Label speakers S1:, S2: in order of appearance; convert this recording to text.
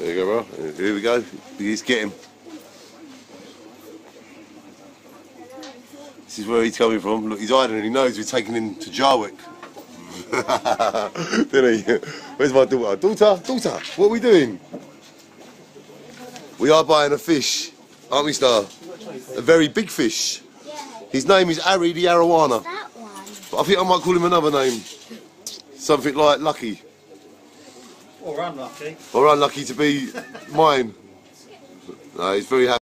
S1: There you go, bro. Here we go. He's getting. This is where he's coming from. Look, he's hiding and he knows we're taking him to Jarwick. Didn't he? Where's my daughter? Daughter, daughter, what are we doing? We are buying a fish, aren't we, Star? A very big fish. His name is Harry the Arowana.
S2: That one.
S1: But I think I might call him another name. Something like Lucky.
S3: Or unlucky.
S1: Or unlucky to be mine. No, he's very happy.